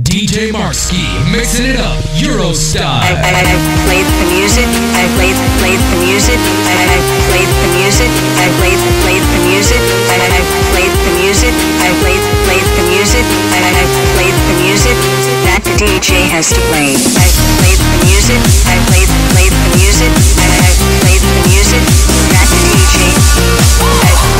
DJ Markski mixing it up Euro style. I, I, I played the music. I played played the music. I, I played the music. I played played the music. I, I played the music. I played played the music. I, I played the music that the DJ has to play. I played the music. I played played the music. I, I played the music that the DJ. I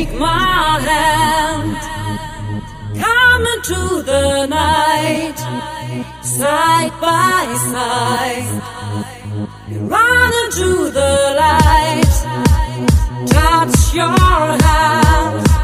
Take my hand, come into the night, side by side. Run into the light, touch your hand.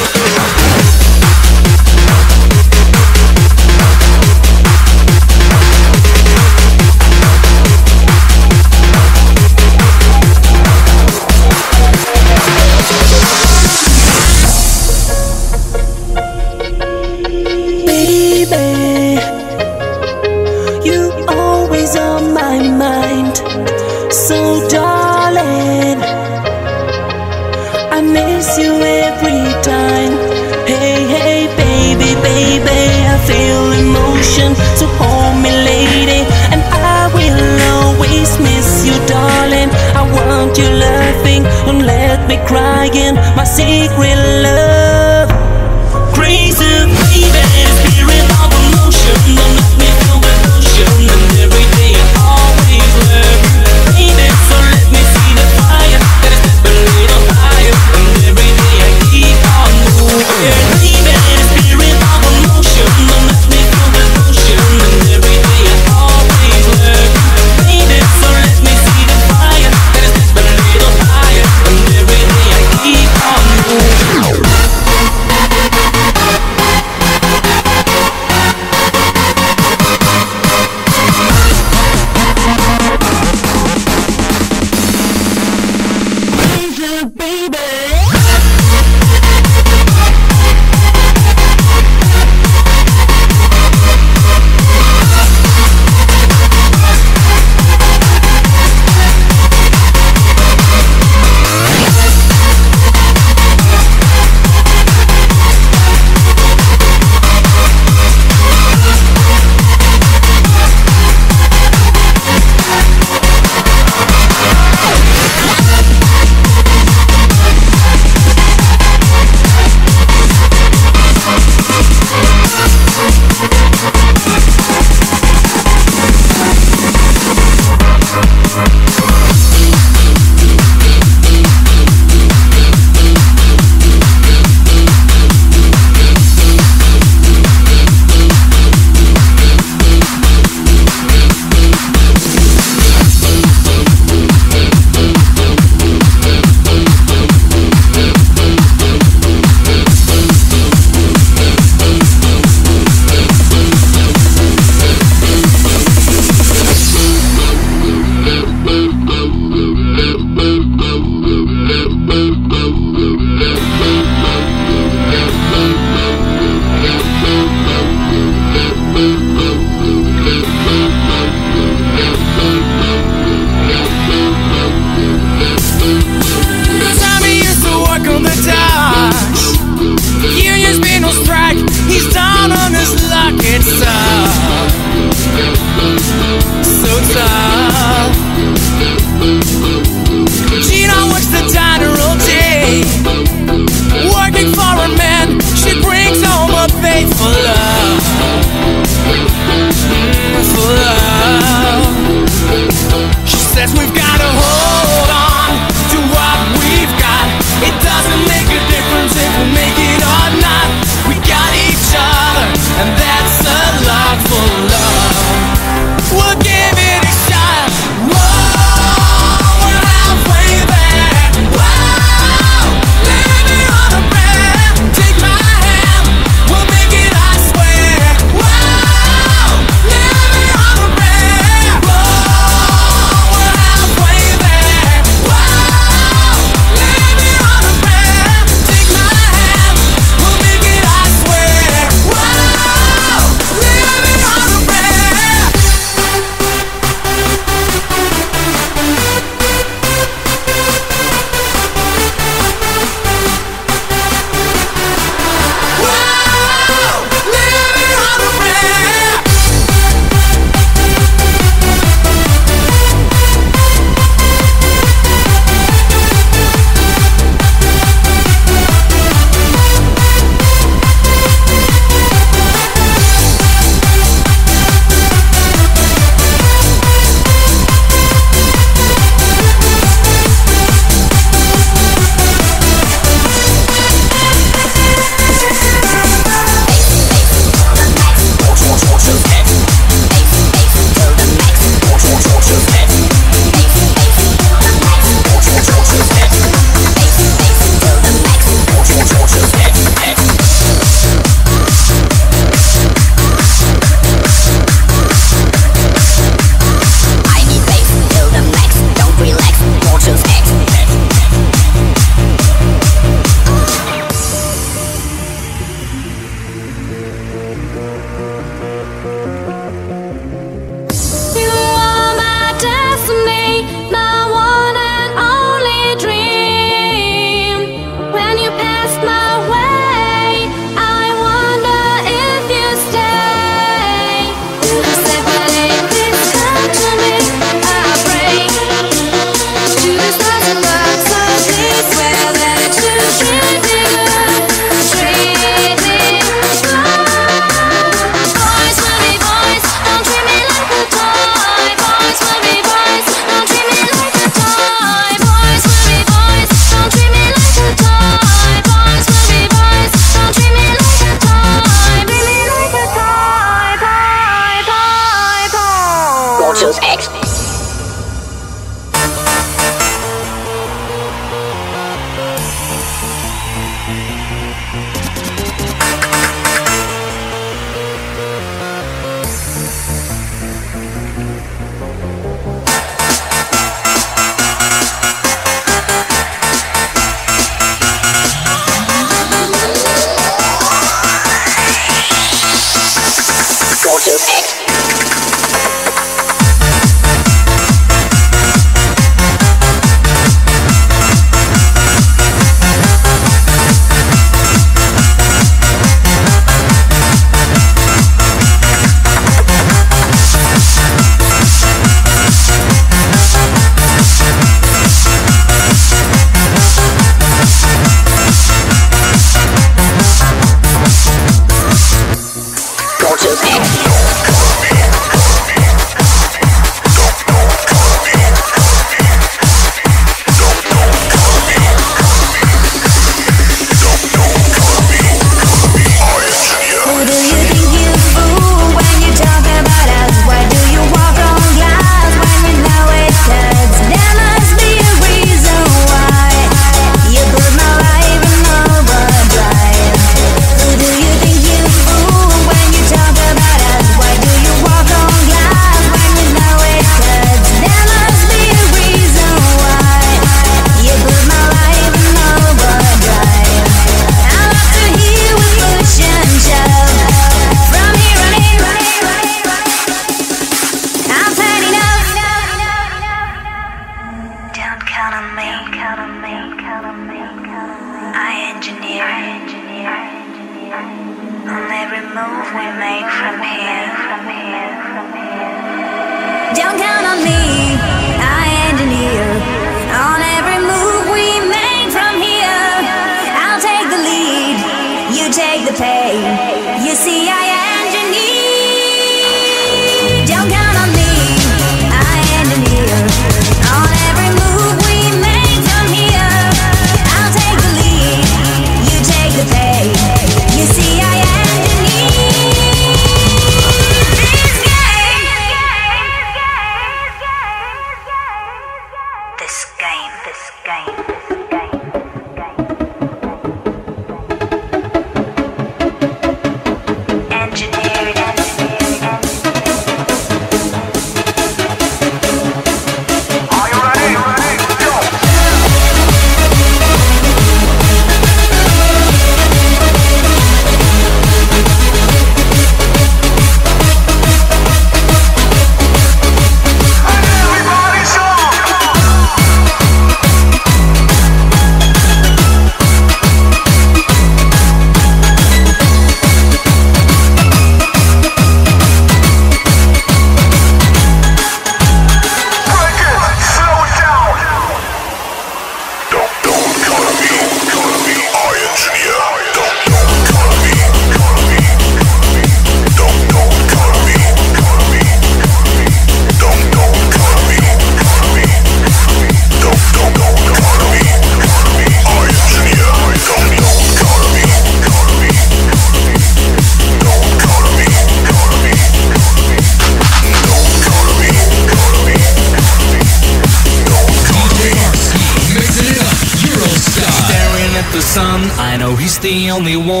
Only one.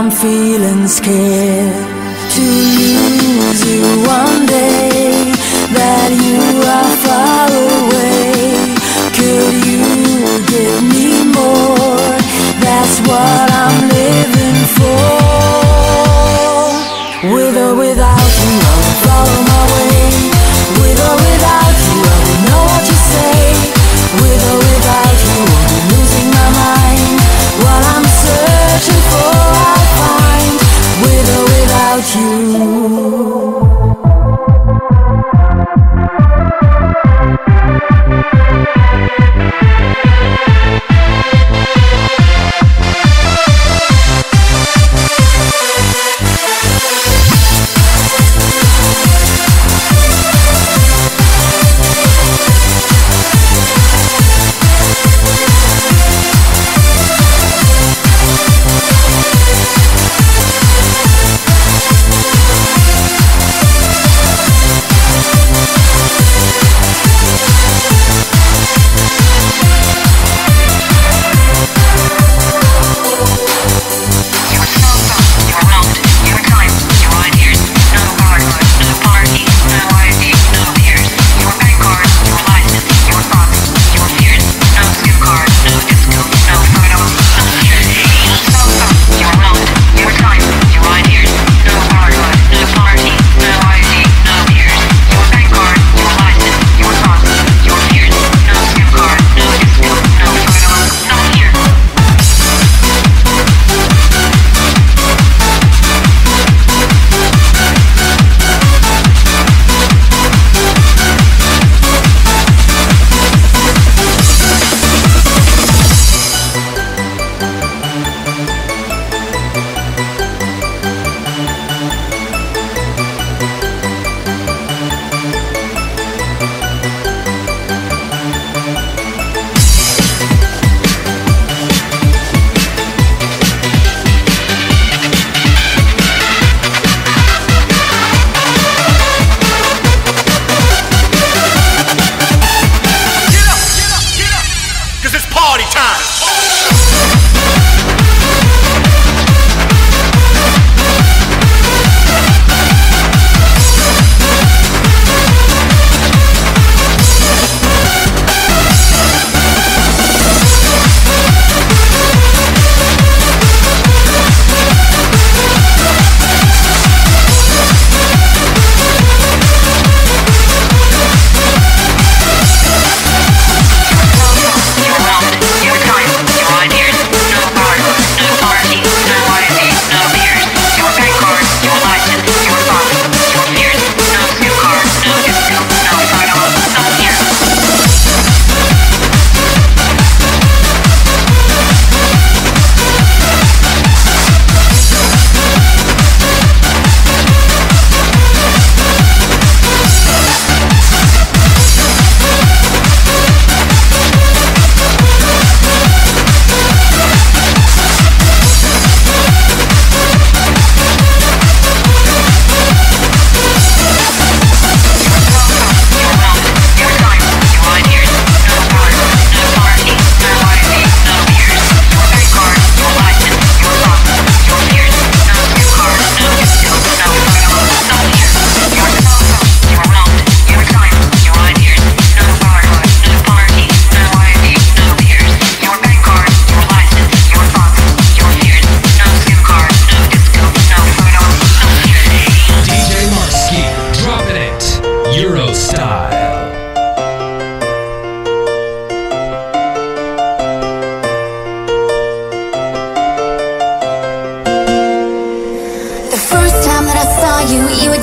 I'm feeling scared.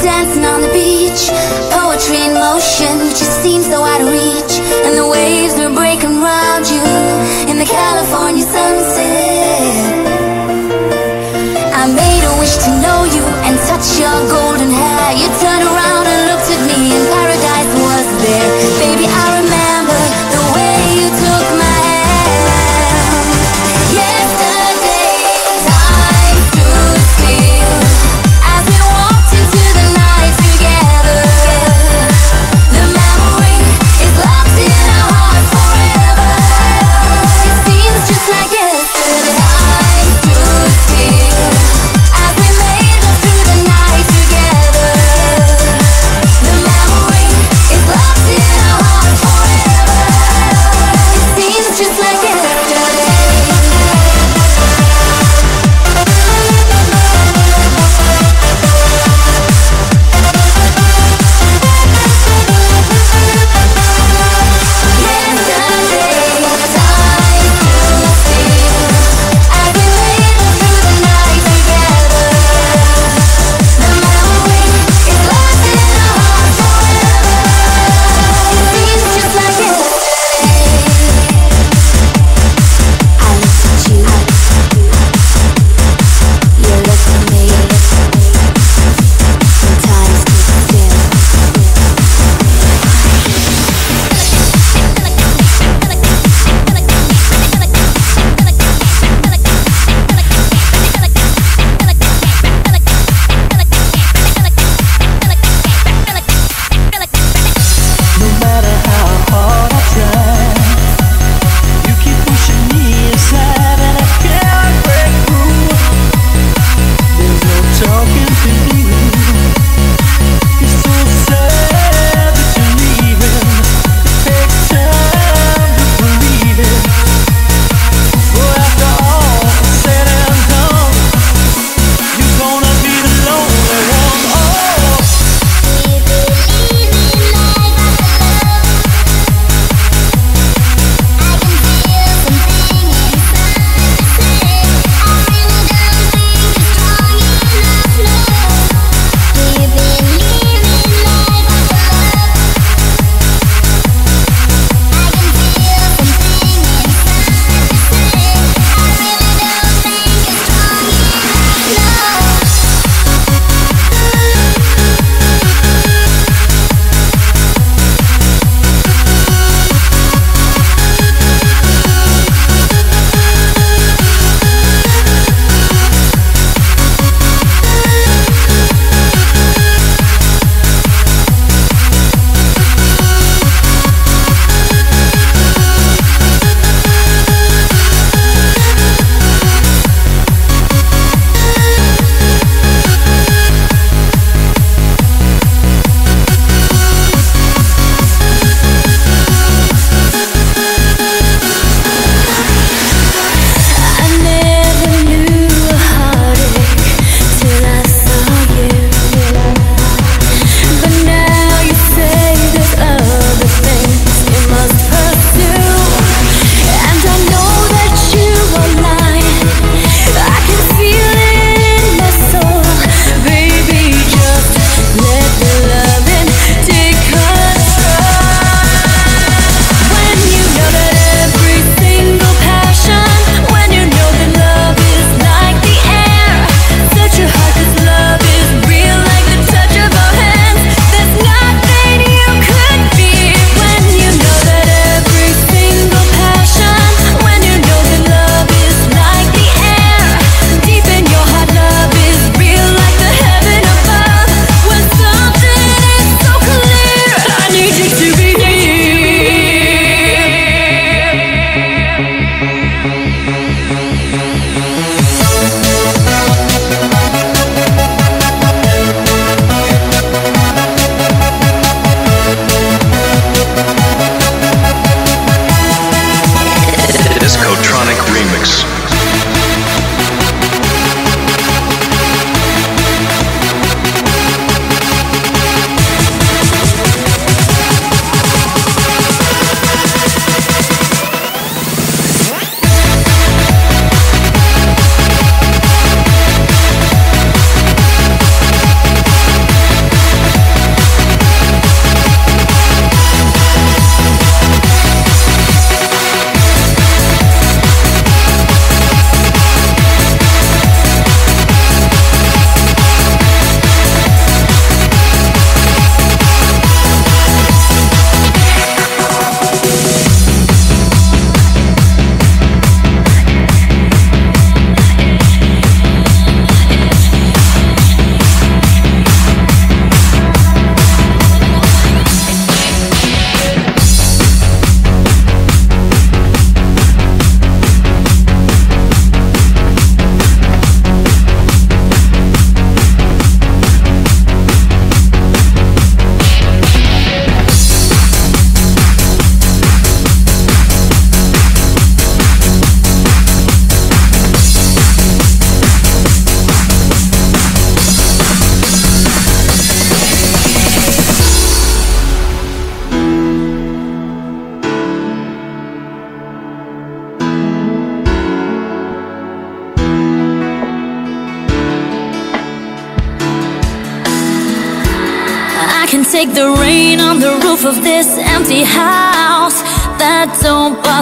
Dancing on the beach, poetry in motion, just seems so out of reach. And the waves are breaking round you in the California sunset. I made a wish to know you and touch your golden hair.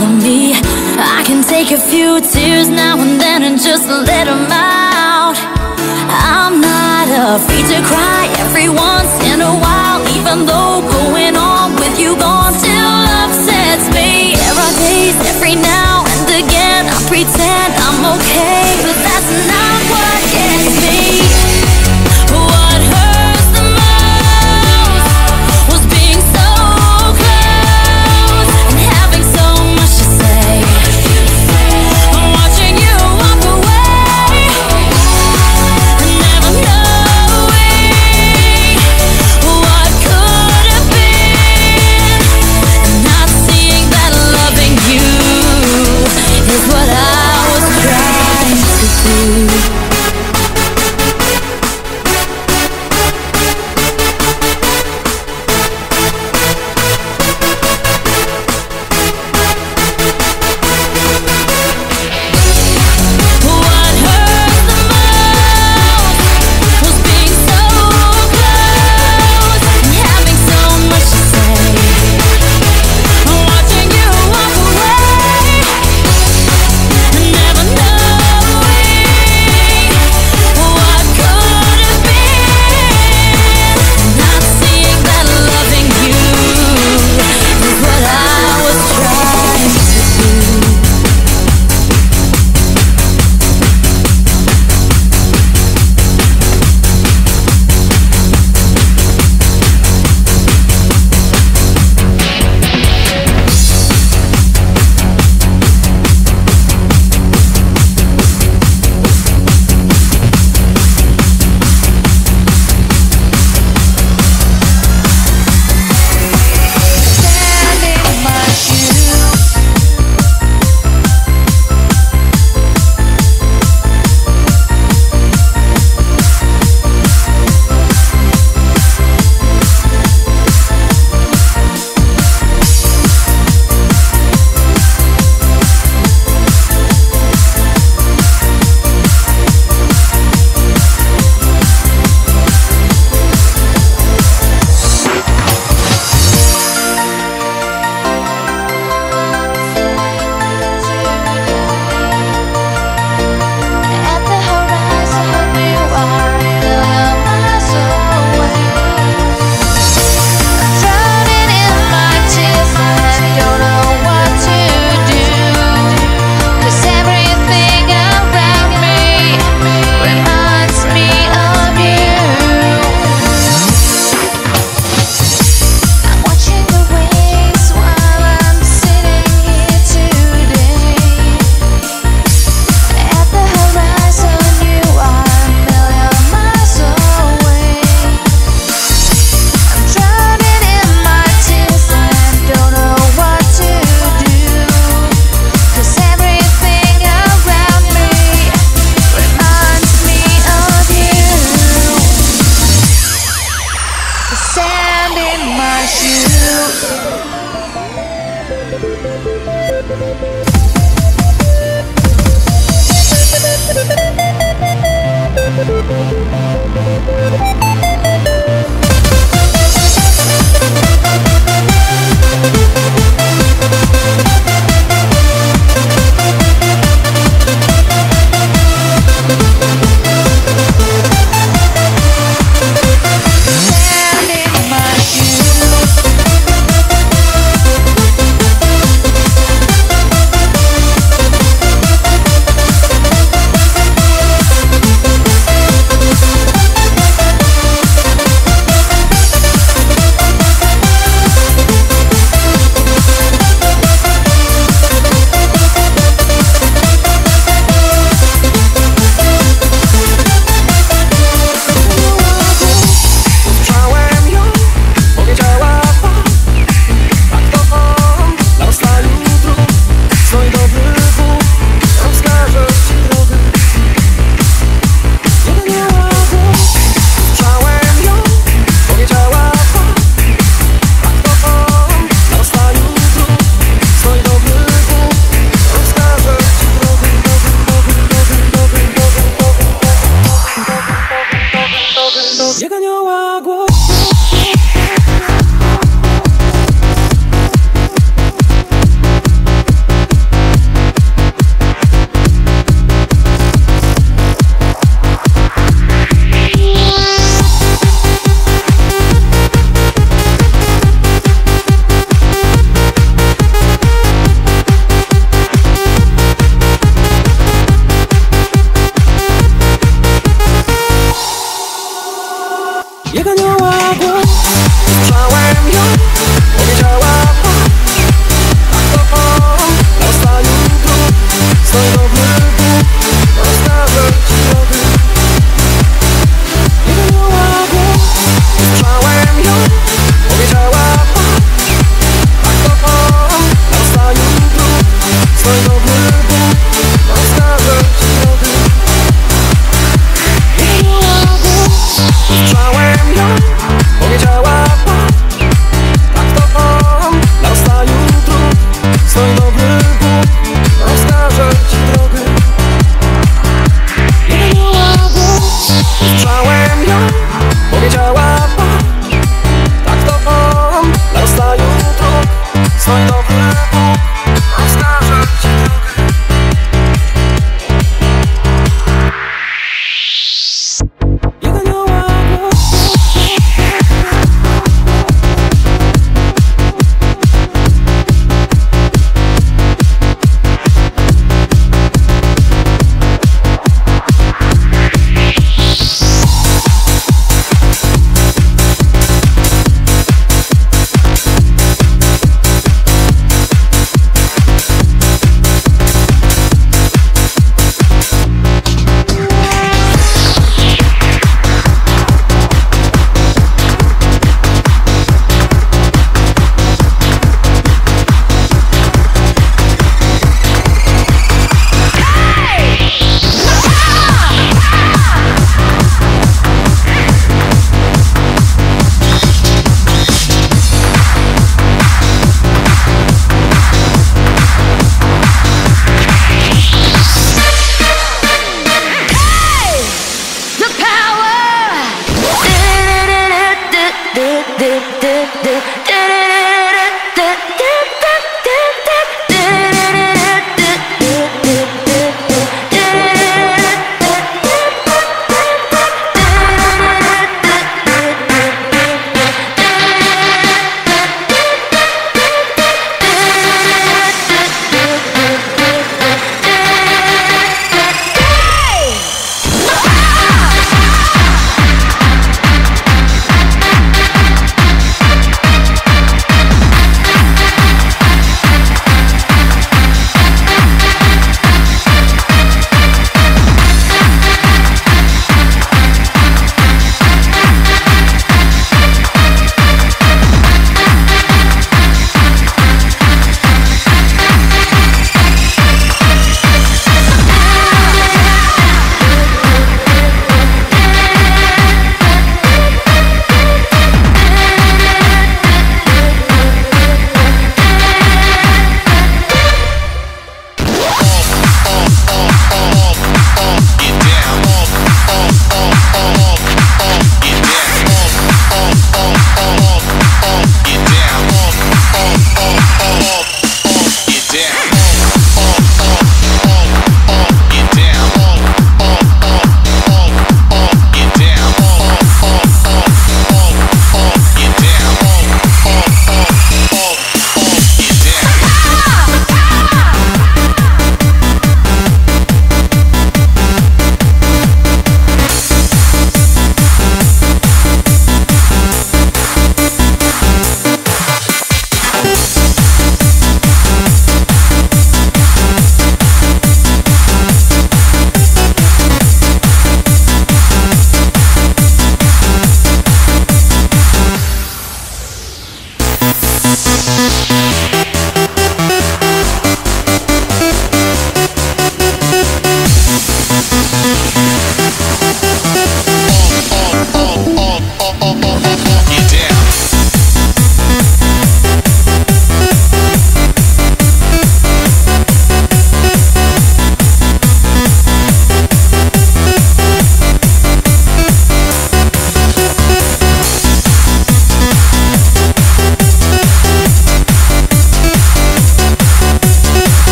cover me. I can take a few tears now and then and just let sand in my shoes.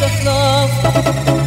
Of love.